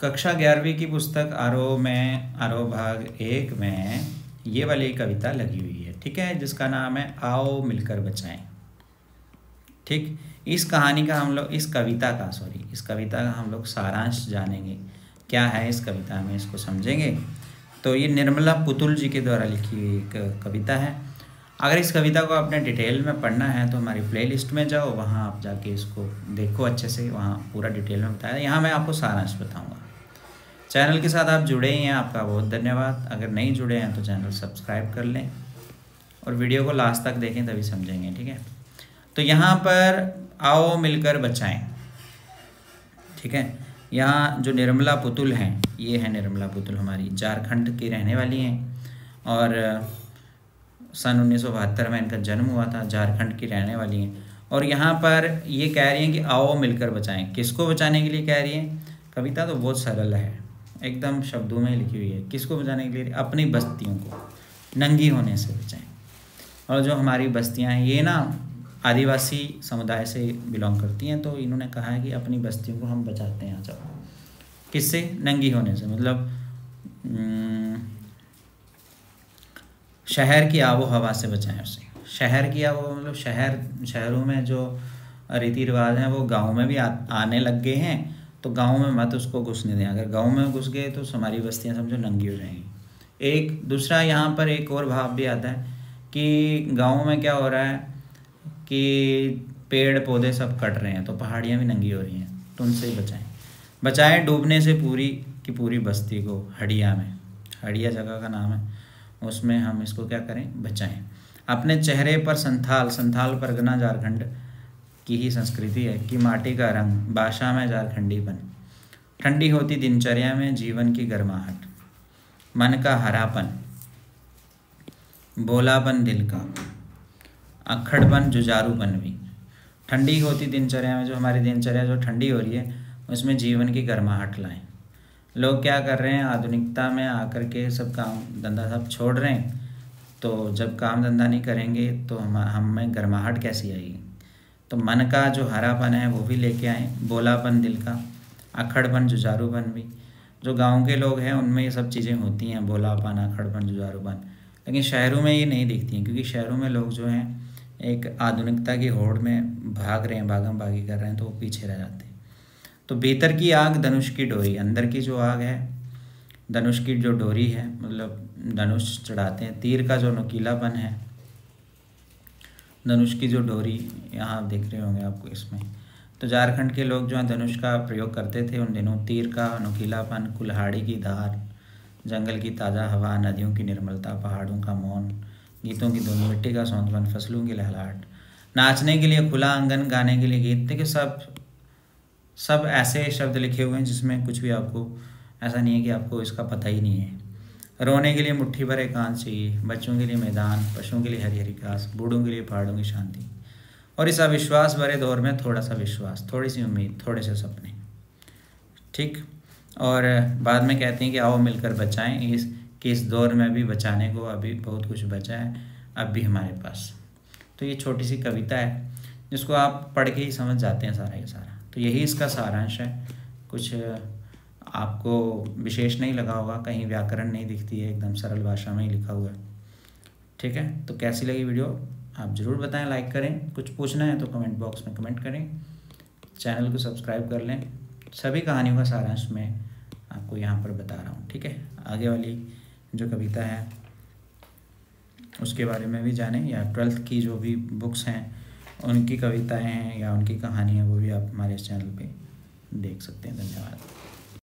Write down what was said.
कक्षा ग्यारहवीं की पुस्तक आरोह में आरोह भाग एक में ये वाली कविता लगी हुई है, ठीक है? जिसका नाम है, आओ मिलकर बचाएँ। ठीक? इस कहानी का हम लोग, इस कविता का सॉरी इस कविता का हम लोग सारांश जानेंगे। क्या है इस कविता में, इसको समझेंगे? तो ये निर्मला पुतुल जी के द्वारा लिखी हुई एक कविता है। अगर इस कविता को आपने डिटेल में पढ़ना है तो हमारी प्लेलिस्ट में जाओ, वहाँ आप जाके इसको देखो अच्छे से, वहाँ पूरा डिटेल में बताया। यहाँ मैं आपको सारांश बताऊँगा। चैनल के साथ आप जुड़े ही हैं, आपका बहुत धन्यवाद। अगर नहीं जुड़े हैं तो चैनल सब्सक्राइब कर लें और वीडियो को लास्ट तक देखें, तभी समझेंगे, ठीक है? तो यहाँ पर आओ मिलकर बचाएँ, ठीक है? यहाँ जो निर्मला पुतुल हैं, ये है निर्मला पुतुल हमारी, झारखंड की रहने वाली हैं और सन उन्नीस सौ बहत्तर में इनका जन्म हुआ था, झारखंड की रहने वाली हैं। और यहाँ पर ये कह रही हैं कि आओ मिलकर बचाएँ। किसको बचाने के लिए कह रही हैं? कविता तो बहुत सरल है। एकदम शब्दों में लिखी हुई है। किसको बचाने के लिए? अपनी बस्तियों को। नंगी होने से बचाएँ। और जो हमारी बस्तियाँ हैं ये ना आदिवासी समुदाय से बिलोंग करती हैं तो इन्होंने कहा है कि अपनी बस्तियों को हम बचाते हैं जब किससे? नंगी होने से। मतलब शहर की आबो हवा से बचाएँ उसे। शहर की आबो मतलब शहर शहरों में जो रीति रिवाज हैं वो गाँव में भी आ, आने लग गए हैं। तो गाँव में मत उसको घुसने दें। अगर गाँव में घुस गए तो हमारी बस्तियाँ समझो नंगी हो जाएँगी। एक, दूसरा यहाँ पर एक और भाव भी आता है कि गाँव में क्या हो रहा है कि पेड़ पौधे सब कट रहे हैं तो पहाड़ियाँ भी नंगी हो रही हैं तो उनसे ही बचाएँ। बचाएँ डूबने से पूरी की पूरी बस्ती को, हड़िया में। हड़िया जगह का नाम है, उसमें हम इसको क्या करें? बचाएँ। अपने चेहरे पर संथाल संथाल परगना झारखंड की ही संस्कृति है, कि माटी का रंग भाषा में झारखंडीपन ठंडी होती दिनचर्या में जीवन की गर्माहट। मन का हरापन, बोलापन दिल का अखड़पन जुजारूपन भी ठंडी होती दिनचर्या में, जो हमारी दिनचर्या जो ठंडी हो रही है, उसमें जीवन की गर्माहट लाएँ। लोग क्या कर रहे हैं, आधुनिकता में आकर के सब काम धंधा सब छोड़ रहे हैं तो जब काम धंधा नहीं करेंगे तो हम, हमें गर्माहट कैसी आएगी? तो मन का जो हरापन है, वो भी लेके आए, बोलापन दिल का, अखड़पन जुझारूपन भी। जो गाँव के लोग हैं, उनमें ये सब चीज़ें होती हैं, बोलापन, अखड़पन, जुझारूपन। लेकिन शहरों में ये नहीं दिखती हैं, क्योंकि शहरों में लोग जो हैं, एक आधुनिकता की होड़ में भाग रहे हैं भागम भागी कर रहे हैं तो वो पीछे रह जाते हैं। तो भीतर की आग, धनुष की डोरी, अंदर की जो आग है, धनुष की जो डोरी है मतलब धनुष चढ़ाते हैं, तीर का जो नुकीलापन है धनुष की जो डोरी यहाँ देख रहे होंगे आपको इसमें। तो झारखंड के लोग जो है, धनुष का प्रयोग करते थे उन दिनों। तीर का नुकीलापन, कुल्हाड़ी की धार, जंगल की ताज़ा हवा, नदियों की निर्मलता, पहाड़ों का मौन, गीतों की धुन, मिट्टी का सौंदपन फ़सलों की लहलाहट, नाचने के लिए खुला आँगन, गाने के लिए गीत, देखिए सब सब ऐसे शब्द लिखे हुए हैं जिसमें कुछ भी आपको, ऐसा नहीं है कि आपको इसका पता ही नहीं है। रोने के लिए मुट्ठी भर एकांत चाहिए बच्चों के लिए मैदान, पशुओं के लिए हरी हरी घास, बूढ़ों के लिए पहाड़ों की शांति। और इस अविश्वास भरे दौर में थोड़ा सा विश्वास थोड़ी सी उम्मीद थोड़े से सपने। ठीक? और बाद में कहते हैं कि आओ मिलकर बचाएँ, इस, कि इस दौर में भी बचाने को अभी बहुत कुछ बचा है, अब भी हमारे पास। तो ये छोटी सी कविता है, जिसको आप पढ़ के ही समझ जाते हैं सारा का सारा। तो यही इसका सारांश है। कुछ आपको विशेष नहीं लगा होगा, कहीं व्याकरण नहीं दिखती है, एकदम सरल भाषा में ही लिखा हुआ है। ठीक है? तो कैसी लगी वीडियो? आप ज़रूर बताएँ लाइक करें। कुछ पूछना है तो कमेंट बॉक्स में कमेंट करें। चैनल को सब्सक्राइब कर लें। सभी कहानियों का सारांश मैं आपको यहाँ पर बता रहा हूँ। ठीक है? आगे वाली जो कविता है, उसके बारे में भी जानें, या ट्वेल्थ की जो भी बुक्स हैं, उनकी कविताएँ हैं, या उनकी कहानियाँ, वो भी आप हमारे इस चैनल पे देख सकते हैं। धन्यवाद।